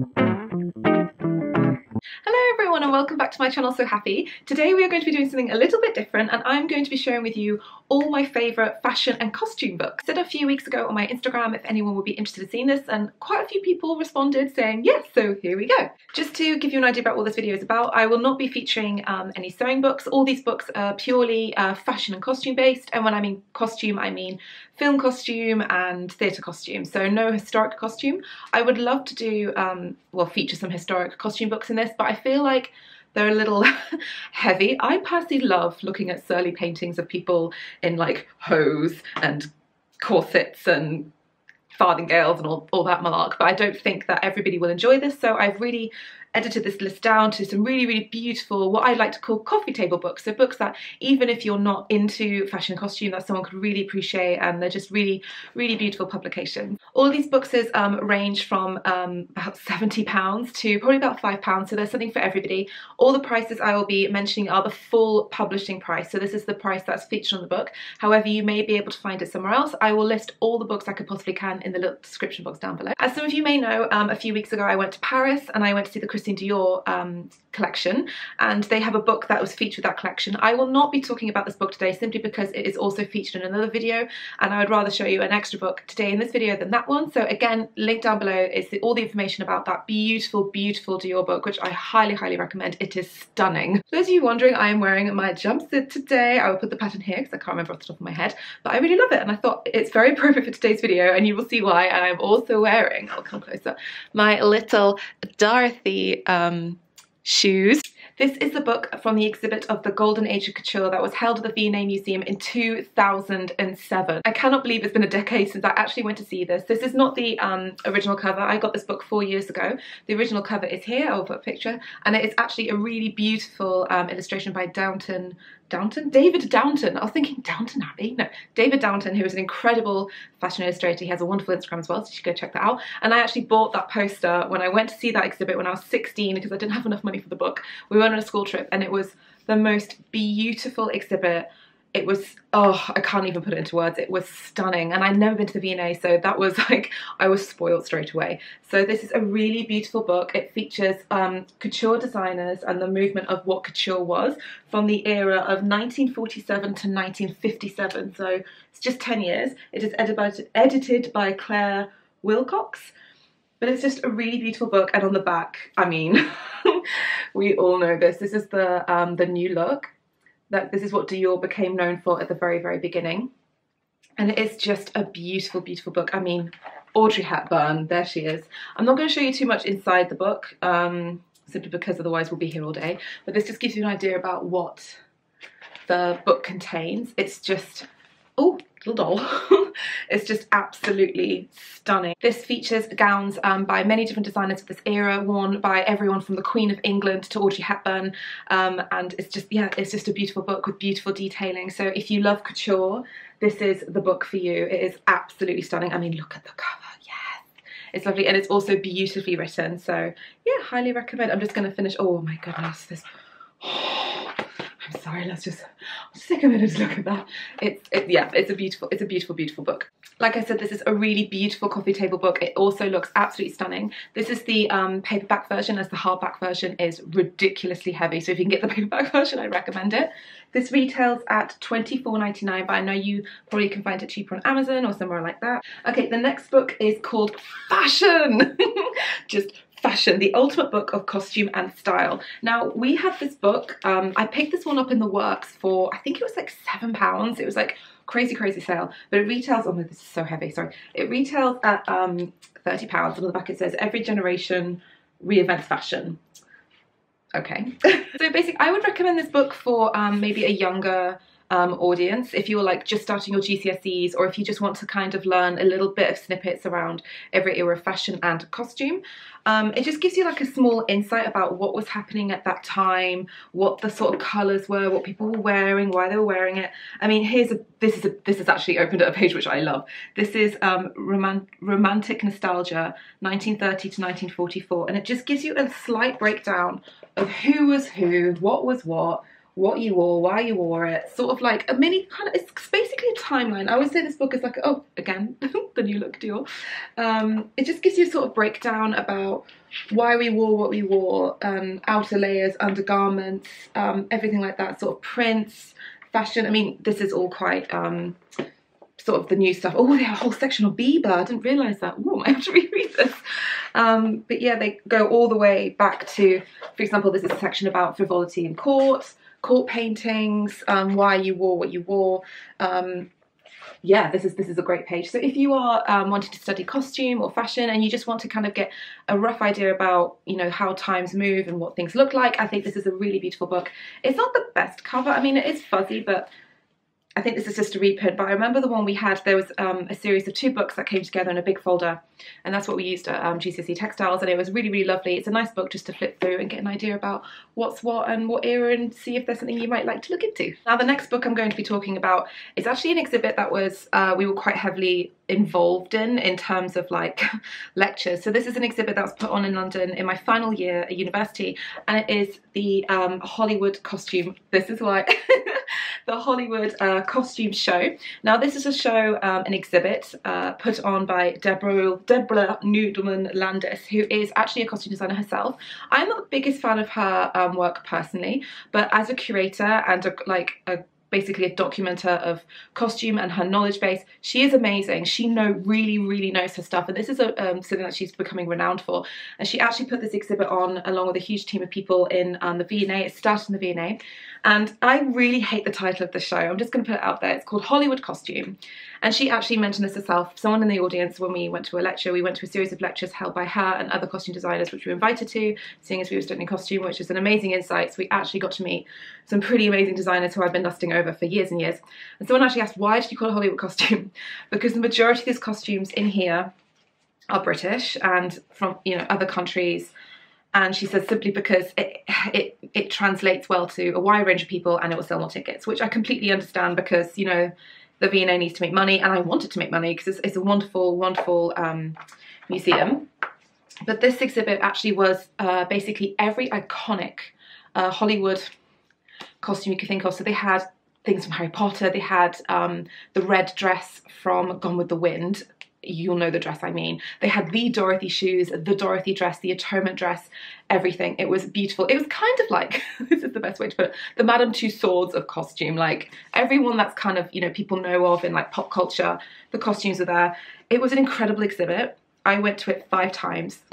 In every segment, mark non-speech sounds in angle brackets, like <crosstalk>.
Hello everyone and welcome back to my channel Sew Happy. Today we are going to be doing something a little bit different and I'm going to be sharing with you all my favourite fashion and costume books. I said a few weeks ago on my Instagram if anyone would be interested in seeing this and quite a few people responded saying yes, so here we go. Just to give you an idea about what this video is about, I will not be featuring um, any sewing books. All these books are purely uh, fashion and costume based and when I mean costume I mean film costume and theatre costume, so no historic costume. I would love to do, um, well feature some historic costume books in this but I feel like they're a little <laughs> heavy. I personally love looking at surly paintings of people in like hose and corsets and farthingales and all, all that malark, but I don't think that everybody will enjoy this, so I've really edited this list down to some really, really beautiful, what I like to call coffee table books. So books that even if you're not into fashion costume, that someone could really appreciate and they're just really, really beautiful publications. All these boxes um, range from um, about <laughs> £70 to probably about £5, so there's something for everybody. All the prices I will be mentioning are the full publishing price, so this is the price that's featured on the book. However, you may be able to find it somewhere else. I will list all the books I could possibly can in the little description box down below. As some of you may know, um, a few weeks ago I went to Paris and I went to see the Christian Dior um, collection and they have a book that was featured that collection. I will not be talking about this book today simply because it is also featured in another video and I would rather show you an extra book today in this video than that one. So again, link down below is the, all the information about that beautiful, beautiful Dior book, which I highly, highly recommend. It is stunning. For those of you wondering, I am wearing my jumpsuit today. I will put the pattern here because I can't remember off the top of my head, but I really love it and I thought it's very <laughs> appropriate for today's video and you will see why. And I'm also wearing, I'll come closer, my little Dorothy um, shoes. This is the book from the exhibit of the Golden Age of Couture that was held at the V&A Museum in 2007. I cannot believe it's been a decade since I actually went to see this. This is not the um, original cover. I got this book four years ago. The original cover is here. I'll put a picture. And it is actually a really beautiful um, illustration by Downton Downton? David Downton. I was thinking Downton Abbey. No, David Downton, who is an incredible fashion illustrator. He has a wonderful Instagram as well, so you should go check that out. And I actually bought that poster when I went to see that exhibit when I was 16 because I didn't have enough money for the book. We went on a school trip and it was the most beautiful exhibit it was oh I can't even put it into words. It was stunning. And I'd never been to the V&A so that was <laughs> like I was spoiled straight away. So this is a really beautiful book. It features um, couture designers and the movement of what couture was from the era of 1947 to 1957 so it's just 10 years. It is edited, edited by Claire Wilcox but it's just a really beautiful book. And on the back I mean <laughs> we all know this. This is the um, the new look that this is what Dior became known for at the very, very beginning. And it is just a beautiful, beautiful book. I mean, Audrey Hepburn, there she is. I'm not going to show you too much inside the book, um, simply because otherwise we'll be here all day. But this just gives you an idea about what the book contains. It's just, oh, little doll. <laughs> it's just absolutely stunning. This features gowns um, by many different designers of this era, worn by everyone from the Queen of England to Audrey Hepburn, um, and it's just, yeah, it's just a beautiful book with beautiful detailing. So if you love couture, this is the book for you. It is absolutely stunning. I mean, look at the cover, yes. It's lovely, and it's also beautifully written. So yeah, highly recommend. I'm just gonna finish, oh my goodness, this, I'm sorry, let's just, just take a minute to look at that. It's, it, yeah, it's a beautiful, it's a beautiful, beautiful book. Like I said, this is a really beautiful coffee table book. It also looks absolutely stunning. This is the um, paperback version as the hardback version is ridiculously heavy. So if you can get the <laughs> paperback version, I recommend it. This retails at $24.99, but I know you probably can find it cheaper on Amazon or somewhere like that. Okay, the next book is called Fashion. <laughs> Just Fashion, the ultimate book of costume and style. Now, we had this book, um, I picked this one up in the works for, I think it was like seven pounds. It was like crazy, crazy sale, but it retails, oh my, this is so heavy, sorry. It retails at um, 30 pounds. On the back it says, every generation reinvents fashion. Okay. <laughs> so basically, I would recommend this book for um, maybe a younger um, audience if you're like just starting your GCSEs or if you just want to kind of learn a little bit of snippets around every era of fashion and costume. Um, it just gives you like a small insight about what was happening at that time, what the sort of colours were, what people were wearing, why they were wearing it. I mean, here's a, this is a, this is actually opened at a page which I love. This is um, Roman Romantic Nostalgia, 1930 to 1944, and it just gives you a slight breakdown of who was who, what was what, what you wore, why you wore it, sort of like a mini kind of, it's basically a timeline. I would say this book is like, oh, again, <laughs> the new look deal. Um, it just gives you a sort of breakdown about why we wore what we wore, um, outer layers, undergarments, um, everything like that, sort of prints, fashion. I mean, this is all quite um, sort of the new stuff. Oh, they have a whole section of Biba. I didn't realise that. Oh, <laughs> I have to reread this. Um, but yeah, they go all the way back to, for example, this is a section about frivolity in court, court paintings, um, why you wore what you wore. Um, yeah, this is this is a great page. So if you are um, wanting to study costume or fashion and you just want to kind of get a rough idea about you know how times move and what things look like, I think this is a really beautiful book. It's not the best cover. I mean, it is fuzzy, but I think this is just a reprint, but I remember the one we had, there was um, a series of two books that came together in a big folder, and that's what we used at um, GCSE Textiles, and it was really, really lovely. It's a nice book just to flip through and get an idea about what's what and what era and see if there's something you might like to look into. Now, the next book I'm going to be talking about is actually an exhibit that was, uh, we were quite heavily involved in, in terms of like <laughs> lectures. So this is an exhibit that was put on in London in my final year at university, and it is the um, Hollywood costume. This is why <laughs> the Hollywood uh, costume show. Now this is a show, um, an exhibit uh, put on by Deborah, Deborah Nadoolman Landis, who is actually a costume designer herself. I'm not the biggest fan of her um, work personally, but as a curator and a, like a basically a documenter of costume and her knowledge base. She is amazing. She know really, really knows her stuff. And this is a, um, something that she's becoming renowned for. And she actually put this exhibit on along with a huge team of people in um, the V&A. It started in the V&A. And I really hate the title of the show. I'm just going to put it out there. It's called Hollywood Costume. And she actually mentioned this herself. Someone in the audience, when we went to a lecture, we went to a series of lectures held by her and other costume designers, which we were invited to, seeing as we were studying costume, which is an amazing insight. So we actually got to meet some pretty amazing designers who I've been lusting over for years and years. And someone actually asked, why did you call it Hollywood costume? <laughs> because the majority of these costumes in here are British and from you know other countries and she says simply because it, it it translates well to a wide range of people and it will sell more tickets which I completely understand because you know the V&A needs to make money and I wanted to make money because it's, it's, a wonderful wonderful um, museum. But this exhibit actually was uh, basically every iconic uh, Hollywood costume you could think of. So they had things from Harry Potter they had um, the red dress from Gone with the Wind you'll know the dress I mean. They had the Dorothy shoes, the Dorothy dress, the atonement dress, everything. It was beautiful. It was kind of like, <laughs> this is the best way to put it, the Madame Tussauds of costume. Like everyone that's kind of, you know, people know of in like pop culture, the costumes are there. It was an incredible exhibit. I went to it five times. <laughs>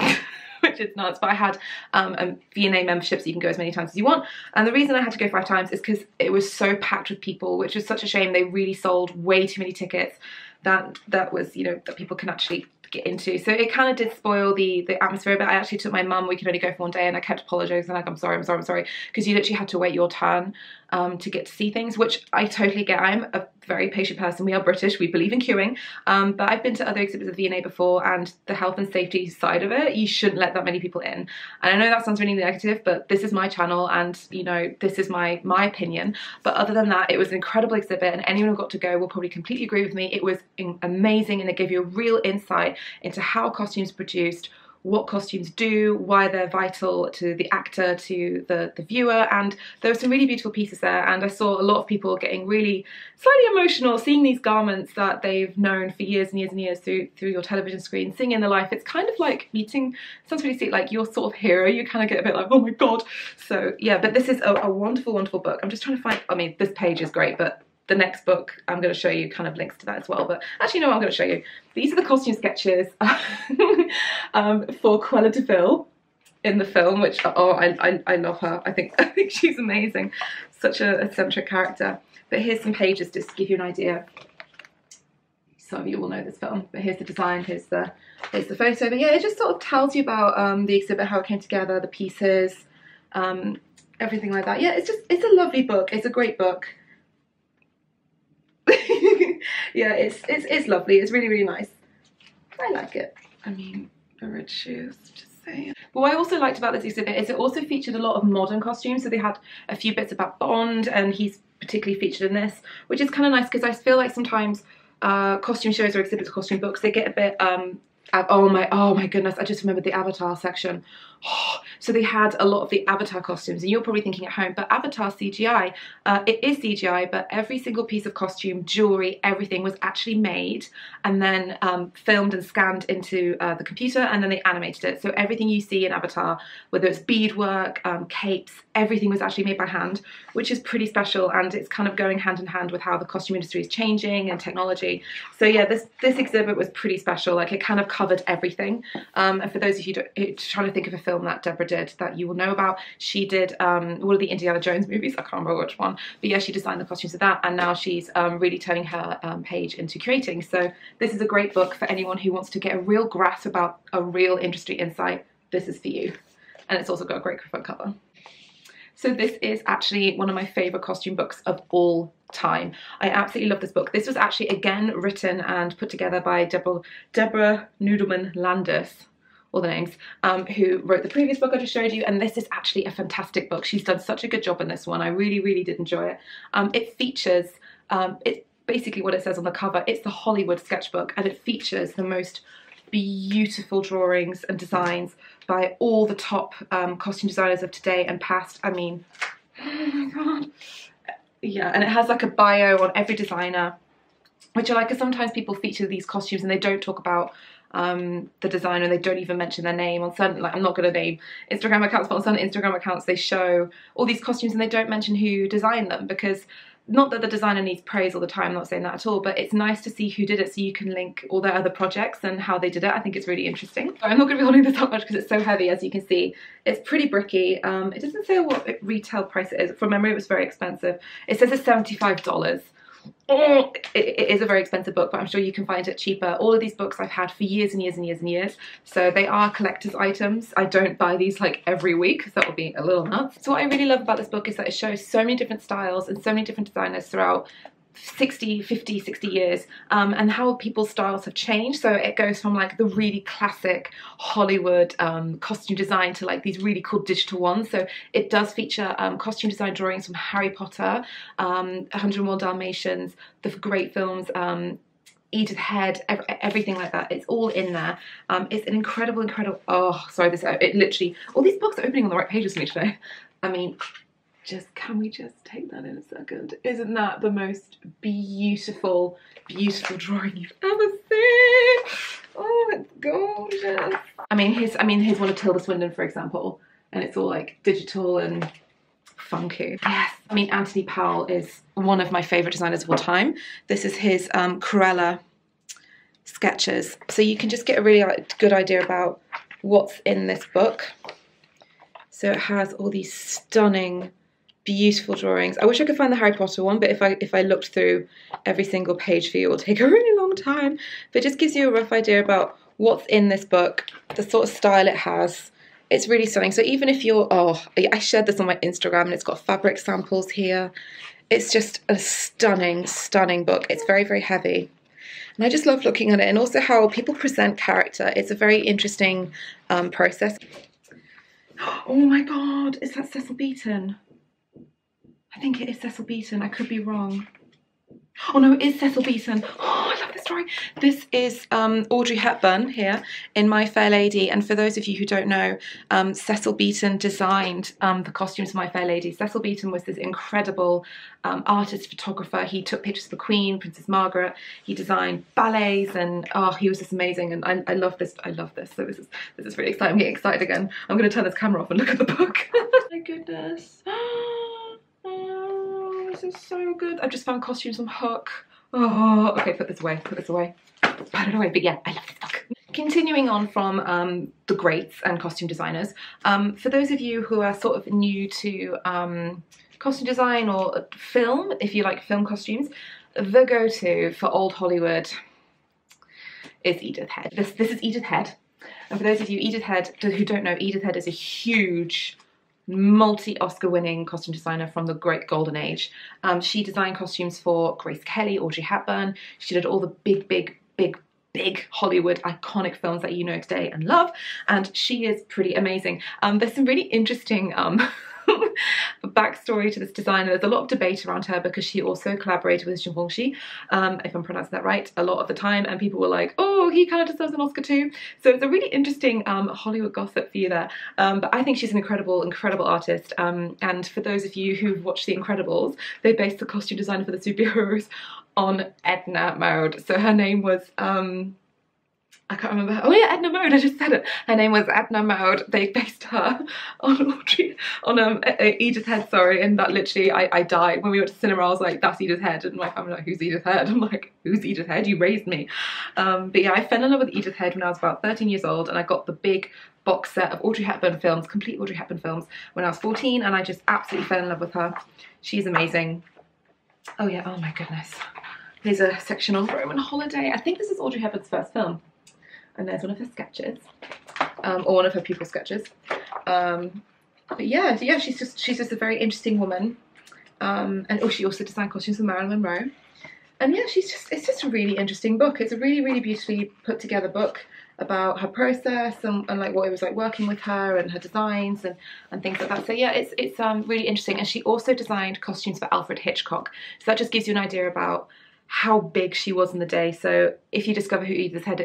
which is nuts, but I had um, a V&A membership so you can go as many times as you want. And the reason I had to go five times is because it was so packed with people, which was such a shame. They really sold way too many tickets that that was you know that people can actually get into. So it kind of did spoil the the atmosphere but I actually took my mum, we could only go for one day and I kept apologising like I'm sorry, I'm sorry, I'm sorry because you literally had to wait your turn um, to get to see things, which I totally get. I'm a very patient person. We are British, we believe in queuing. Um, but I've been to other exhibits of V&A before and the health and safety side of it, you shouldn't let that many people in. And I know that sounds really negative, but this is my channel and you know, this is my, my opinion. But other than that, it was an incredible exhibit and anyone who got to go will probably completely agree with me. It was amazing and it gave you a real insight into how costumes produced, what costumes do, why they're vital to the actor, to the, the viewer, and there were some really beautiful pieces there, and I saw a lot of people getting really slightly emotional seeing these garments that they've known for years and years and years through through your television screen, seeing in the life. It's kind of like meeting, sounds really sweet, like your sort of hero, you kind of get a bit like, oh my god. So yeah, but this is a, a wonderful, wonderful book. I'm just trying to find, I mean, this page is great, but the next book I'm going to show you kind of links to that as well. But actually, no, I'm going to show you. These are the costume sketches <laughs> um, for Cruella de Vil in the film, which oh, I, I, I love her. I think <laughs> I think she's amazing, such a eccentric character. But here's some pages just to give you an idea. Some of you will know this film, but here's the design, here's the here's the photo. But yeah, it just sort of tells you about um, the exhibit, how it came together, the pieces, um, everything like that. Yeah, it's just it's a lovely book. It's a great book. Yeah, it's, it's, it's lovely. It's really, really nice. I like it. I mean, the red shoes, just saying. But what I also liked about this exhibit is it also featured a lot of modern costumes. So they had a few bits about Bond and he's particularly featured in this, which is kind of nice because I feel like sometimes uh, costume shows or exhibits costume books, they get a bit um, oh my oh my goodness i just remembered the avatar section <gasps> so they had a lot of the avatar costumes and you're probably thinking at home but avatar cgi uh, it is cgi but every single piece of costume jewelry everything was actually made and then um, filmed and scanned into uh, the computer and then they animated it. So everything you see in avatar whether it's beadwork um, capes everything was actually made by hand which is pretty special and it's kind of going hand in hand with how the costume industry is changing and technology. So yeah this this exhibit was pretty special like it kind of covered everything. Um, and for those of you who trying to think of a film that Deborah did that you will know about. She did um, one of the Indiana Jones movies, I can't remember which one, but yeah, she designed the costumes of that, and now she's um, really turning her um, page into creating. So this is a great book for anyone who wants to get a real grasp about a real industry insight. This is for you. And it's also got a great front cover. So this is actually one of my favourite costume books of all time. I absolutely love this book. This was actually again written and put together by Deborah, Deborah Nadoolman Landis all the names, um, who wrote the previous book I just showed you, and this is actually a fantastic book. She's done such a good job in this one. I really, really did enjoy it. Um, it features, um, it's basically what it says on the cover, it's the Hollywood sketchbook, and it features the most beautiful drawings and designs by all the top um, costume designers of today and past. I mean, <gasps> oh my god. Yeah, and it has like a bio on every designer, which I like because sometimes people feature these costumes and they don't talk about um, the designer they don't even mention their name on certain like I'm not going to name Instagram accounts but on certain Instagram accounts they show all these costumes and they don't mention who designed them because not that the designer needs praise all the time, I'm not saying that at all, but it's nice to see who did it so you can link all their other projects and how they did it. I think it's really interesting. I'm not going to be holding this up much because it's so heavy, as you can see. It's pretty bricky. Um, it doesn't say what retail price it is. From memory, it was very expensive. It says it's $75. Oh, it, it is a very expensive book, but I'm sure you can find it cheaper. All of these books I've had for years and years and years and years. So they are collector's items. I don't buy these like every week because that would be a little nuts. So what I really love about this book is that it shows so many different styles and so many different designers throughout 60, 50, 60 years um, and how people's styles have changed. So it goes from like the really classic Hollywood um, costume design to like these really cool digital ones. So it does feature um, costume design drawings from Harry Potter, um, 101 Dalmatians, the great films, um, Edith Head, everything like that. It's all in there. Um, it's an incredible, incredible. Oh, sorry, this it literally. All these books are opening on the right pages for me today. I mean, just can we just take that in a second? Isn't that the most beautiful, beautiful drawing you've ever seen? Oh, it's gorgeous. I mean, here's I mean, here's one of Tilda Swinton, for example, and it's all like digital and funky. Yes, I mean, Anthony Powell is one of my favorite designers of all time. This is his um, Cruella sketches. So you can just get a really good idea about what's in this book. So it has all these stunning beautiful drawings. I wish I could find the Harry Potter one, but if I if I looked through every single page for you, it will take <laughs> a really long time. But it just gives you a rough idea about what's in this book, the sort of style it has. It's really stunning. So even if you're, oh, I shared this on my Instagram and it's got fabric samples here. It's just a stunning, stunning book. It's very, very heavy. And I just love looking at it and also how people present character. It's a very interesting um, process. <gasps> Oh my God, is that Cecil Beaton? I think it is Cecil Beaton. I could be wrong. Oh no, it is Cecil Beaton. Oh, <gasps> I love this story. This is um, Audrey Hepburn here in My Fair Lady. And for those of you who don't know, um, Cecil Beaton designed um, the costumes for My Fair Lady. Cecil Beaton was this incredible um, artist, photographer. He took pictures of the Queen, Princess Margaret. He designed ballets and oh, he was just amazing. And I, I love this. I love this. So this is, this is really exciting. I'm getting excited again. I'm going to turn this camera off and look at the book. <laughs> My goodness. <gasps> <gasps> this is so good. I've just found costumes on Hook. Oh, okay, put this away, put this away. Put it away, but yeah, I love this book. Continuing on from um, the greats and costume designers, um, for those of you who are sort of new to um, costume design or film, if you like film costumes, the go-to for old Hollywood is Edith Head. This, this is Edith Head. And for those of you Edith Head who don't know, Edith Head is a huge multi-Oscar winning costume designer from the great golden age. Um, she designed costumes for Grace Kelly, Audrey Hepburn. She did all the big, big, big, big Hollywood iconic films that you know today and love. And she is pretty amazing. Um, there's some really interesting <laughs> <laughs> um, backstory to this designer, there's a lot of debate around her because she also collaborated with Givenchy, um, if I'm pronouncing that right, a lot of the time, and people were like, oh, he kind of deserves an Oscar too. So it's a really interesting um, Hollywood gossip for you there. Um, but I think she's an incredible, incredible artist. Um, and for those of you who've watched The Incredibles, they based the costume design for the superheroes on Edna Mode. So her name was um, I can't remember her. Oh yeah, Edna Mode, I just said it. Her name was Edna Mode. They based her <laughs> on Audrey, on um, Edith Head, sorry, and that literally, I, I died. When we went to cinema, I was like, that's Edith Head, and my family like, who's Edith Head? I'm like, who's Edith Head? You raised me. Um, but yeah, I fell in love with Edith Head when I was about 13 years old, and I got the big box set of Audrey Hepburn films, complete Audrey Hepburn films, when I was 14, and I just absolutely fell in love with her. She's amazing. Oh yeah, oh my goodness. There's a section on Roman Holiday. I think this is Audrey Hepburn's first film and there's one of her sketches, um, or one of her pupil sketches. Um, but yeah, yeah, she's just she's just a very interesting woman. Um, and oh, she also designed costumes for Marilyn Monroe. And yeah, she's just it's just a really interesting book. It's a really really beautifully put together book about her process and, and like what it was like working with her and her designs and, and things like that. So yeah, it's it's um, really interesting. And she also designed costumes for Alfred Hitchcock. So that just gives you an idea about how big she was in the day. So if you discover who Edith Head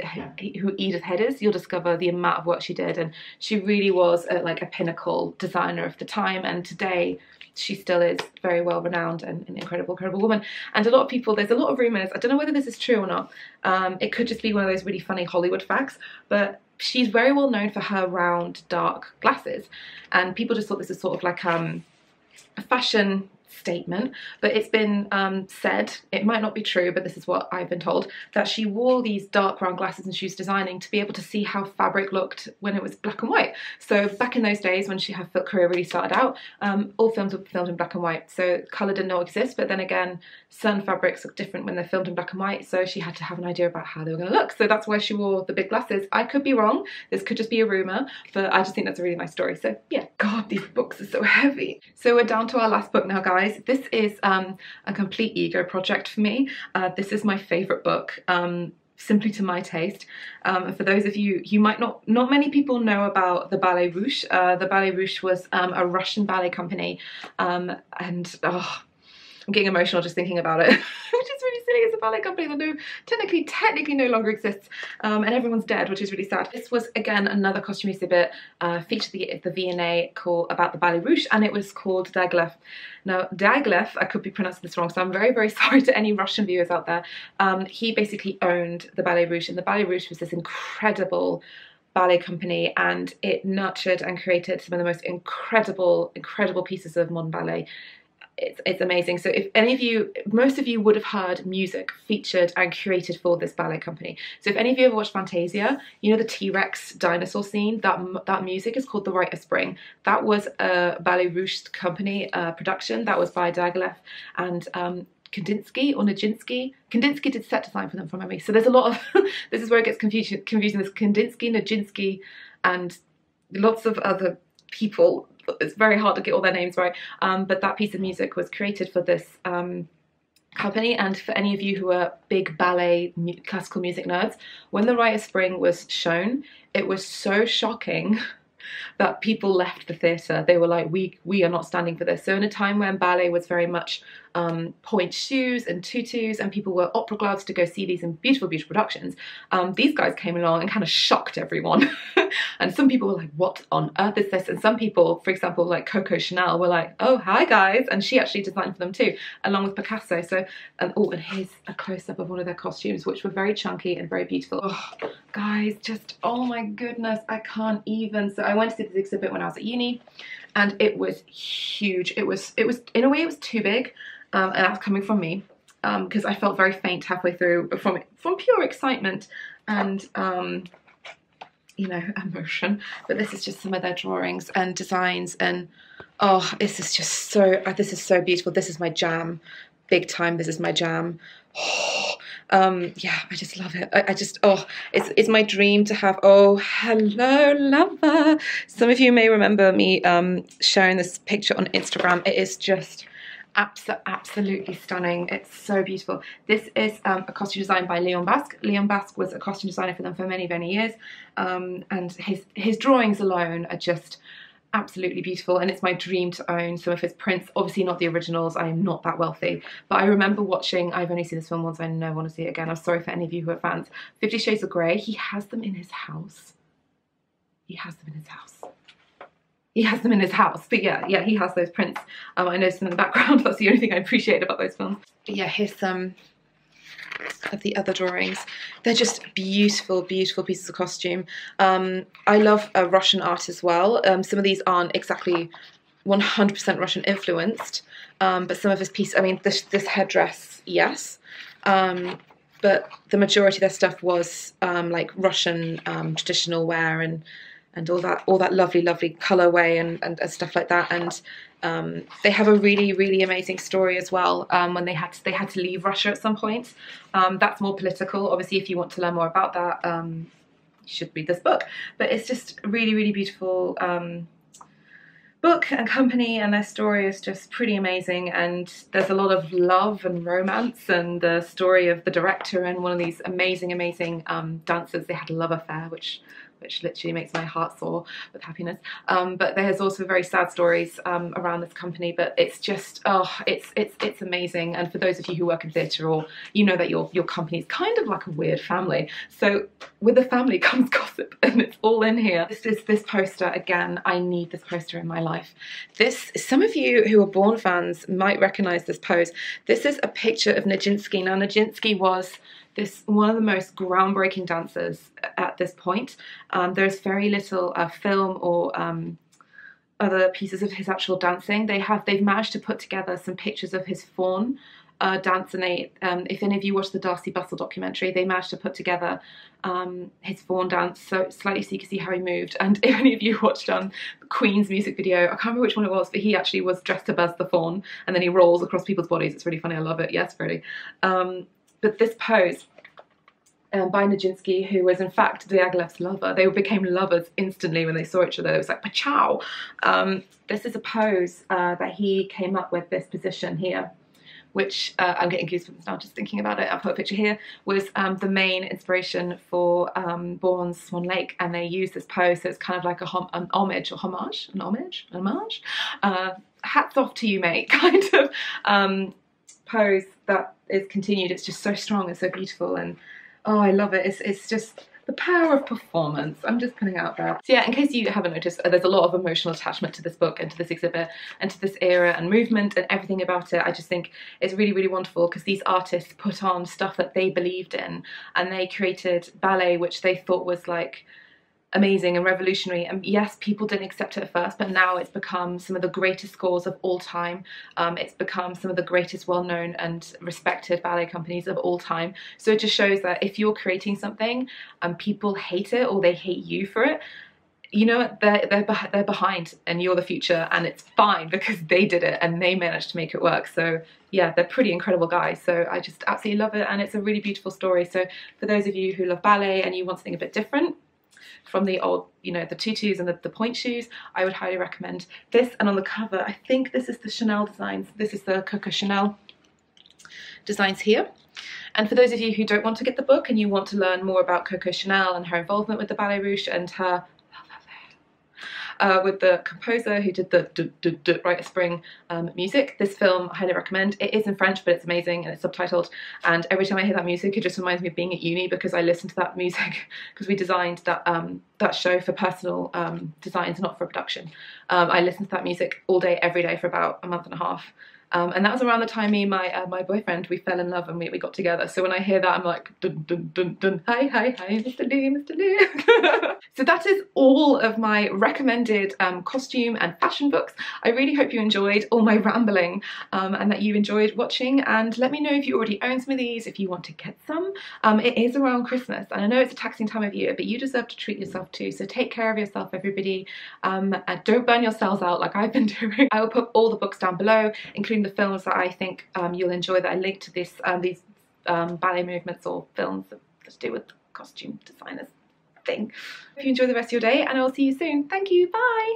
who Edith Head is, you'll discover the amount of work she did, and she really was a, like a pinnacle designer of the time. And today, she still is very well renowned and an incredible, incredible woman. And a lot of people, there's a lot of rumors. I don't know whether this is true or not. Um, it could just be one of those really funny Hollywood facts, but she's very well known for her round, dark glasses, and people just thought this is sort of like um, a fashion statement, but it's been um, said, it might not be true, but this is what I've been told, that she wore these dark round glasses and she was designing to be able to see how fabric looked when it was black and white. So back in those days when she had her career really started out, um, all films were filmed in black and white. So colour did not exist, but then again, certain fabrics look different when they're filmed in black and white. So she had to have an idea about how they were going to look. So that's why she wore the big glasses. I could be wrong. This could just be a rumour, but I just think that's a really nice story. So yeah, God, these books are so heavy. So we're down to our last book now, guys. This is um, a complete ego project for me. Uh, this is my favourite book. Um, simply to my taste. Um, for those of you, you might not, not many people know about the Ballet Russe. Uh, the Ballet Russe was um, a Russian ballet company um, and oh, I'm getting emotional just thinking about it, <laughs> which is really silly. It's a ballet company that no, technically, technically no longer exists, um, and everyone's dead, which is really sad. This was again another costume exhibit uh, featured the the V&A called about the Ballet Russe, and it was called Diaghilev. Now Diaghilev, I could be pronouncing this wrong, so I'm very very <laughs> sorry to any Russian viewers out there. Um, he basically owned the Ballet Russe, and the Ballet Russe was this incredible ballet company and it nurtured and created some of the most incredible incredible pieces of modern ballet it's, it's amazing. So if any of you, most of you would have heard music featured and curated for this ballet company. So if any of you ever watched Fantasia, you know the T-Rex dinosaur scene, that, that music is called The Rite of Spring. That was a Ballet Russe company uh, production. That was by Diaghilev and um, Kandinsky or Nijinsky. Kandinsky did set design for them from memory. So there's a lot of, <laughs> this is where it gets confusing, confusing. There's Kandinsky, Nijinsky, and lots of other people it's very hard to get all their names right, um, but that piece of music was created for this um, company and for any of you who are big ballet mu classical music nerds, when The Rite of Spring was shown, it was so shocking <laughs> that people left the theatre. They were like, we, we are not standing for this. So in a time when ballet was very much um, pointe shoes and tutus and people were opera gloves to go see these in beautiful, beautiful productions, um, these guys came along and kind of shocked everyone. <laughs> and some people were like, what on earth is this? And some people, for example, like Coco Chanel were like, oh, hi guys. And she actually designed for them too, along with Picasso. So, um, oh, and here's a close up of one of their costumes, which were very chunky and very beautiful. Oh, guys, just, oh my goodness, I can't even. So I went to see this exhibit when I was at uni and it was huge. It was, it was, in a way it was too big um, and that's coming from me because um, I felt very faint halfway through from, from pure excitement and um, you know, <laughs> emotion. But this is just some of their drawings and designs and oh, this is just so, uh, this is so beautiful. This is my jam, big time. This is my jam. Oh, <gasps> um, yeah, I just love it. I, I, just, oh, it's, it's my dream to have, oh, hello, lover. Some of you may remember me um, sharing this picture on Instagram. It is just abs absolutely stunning. It's so beautiful. This is um, a costume designed by Leon Bakst. Leon Bakst was a costume designer for them for many, many years. Um, and his, his drawings alone are just absolutely beautiful. And it's my dream to own some of his prints. Obviously not the originals. I am not that wealthy. But I remember watching I've only seen this film once. I know I want to see it again. I'm sorry for any of you who are fans. Fifty Shades of Grey he has them in his house. He has them in his house he has them in his house but yeah yeah he has those prints um, I noticed them in the background <laughs> that's the only thing I appreciate about those films yeah here's some of the other drawings. They're just beautiful, beautiful pieces of costume. Um, I love uh, Russian art as well. Um, some of these aren't exactly 100% Russian influenced, um, but some of his pieces, I mean, this, this headdress, yes. Um, but the majority of their stuff was um, like Russian um, traditional wear and and all that all that lovely lovely colorway and, and, and stuff like that. And um, they have a really really amazing story as well um, when they had to, they had to leave Russia at some point. Um, that's more political. Obviously if you want to learn more about that um, you should read this book. But it's just really really beautiful um, book and company and their story is just pretty amazing. And there's a lot of love and romance and the story of the director and one of these amazing amazing um, dancers. They had a love affair which which literally makes my heart soar with happiness. Um, but there's also very sad stories um, around this company, but it's just, oh, it's it's it's amazing. And for those of you who work in theatre or you know that your, your company is kind of like a weird family. So with the family <laughs> comes gossip and it's all in here. This is this poster, again, I need this poster in my life. This, some of you who are Bourne fans might recognize this pose. This is a picture of Nijinsky. Now Nijinsky was this one of the most groundbreaking dancers at this point. Um, there's very little uh, film or um, other pieces of his actual dancing. They have they've managed to put together some pictures of his faun uh, dance, and they, um, if any of you watched the Darcey Bussell documentary, they managed to put together um, his faun dance so slightly so you can see how he moved. <laughs> And if any of you watched um, Queen's music video, I can't remember which one it was, but he actually was dressed up as the faun, and then he rolls across people's bodies. It's really funny. I love it. Yes, Freddie. Um, but this pose um, by Nijinsky, who was in fact Diaghilev's lover. They became lovers instantly when they saw each other. It was like, pachow! Um, this is a pose uh, that he came up with, this position here, which uh, I'm getting goosebumps now just thinking about it. I'll put a picture here, was um, the main inspiration for um, Bourne's Swan Lake, and they use this pose, so it's kind of like a hom an homage or homage, an homage, an homage. Uh, hats off to you, mate, <laughs> kind of um, pose that is continued. It's just so strong and so beautiful and oh, I love it. It's, it's just the power of performance. I'm just putting out there. So yeah, in case you haven't noticed, uh, there's a lot of emotional attachment to this book and to this exhibit and to this era and movement and everything about it. I just think it's really, really wonderful because these artists put on stuff that they believed in and they created ballet which they thought was like amazing and revolutionary. And yes, people didn't accept it at first, but now it's become some of the greatest scores of all time. Um, it's become some of the greatest well-known and respected ballet companies of all time. So it just shows that if you're creating something and people hate it or they hate you for it, you know they're they're they're behind and you're the future and it's fine <laughs> because they did it and they managed to make it work so yeah they're pretty incredible guys so I just absolutely love it and it's a really beautiful story so for those of you who love ballet and you want something a bit different from the old, you know, the tutus and the, the pointe shoes, I would highly recommend this. And on the cover, I think this is the Chanel designs. This is the Coco Chanel designs here. And for those of you who don't want to get the book and you want to learn more about Coco Chanel and her involvement with the Ballet Russe and her uh, with the composer who did the of Spring um, music. This film, I highly recommend. It is in French, but it's amazing and it's subtitled. And every time I hear that music, it just reminds me of being at uni because I listened to that music <laughs> because we designed that um, that show for personal um, designs, not for production. Um, I listened to that music all day, every day for about a month and a half. Um, and that was around the time me and my uh, my boyfriend we fell in love and we, we got together. So when I hear that, I'm like, dun dun dun dun, hi hi hi, Mr. Lee, Mr. Lee. <laughs> so that is all of my recommended um, costume and fashion books. I really hope you enjoyed all my rambling um, and that you enjoyed watching. And let me know if you already own some of these, if you want to get some. Um, it is around Christmas, and I know it's a taxing time of year, but you deserve to treat yourself too. So take care of yourself, everybody. Um, don't burn yourselves out like I've been <laughs> doing. I will put all the books down below, including the films that I think um, you'll enjoy that I linked to this um, these um, ballet movements or films that to do with costume designers thing. Hope you enjoy the rest of your day and I will see you soon. Thank you, bye!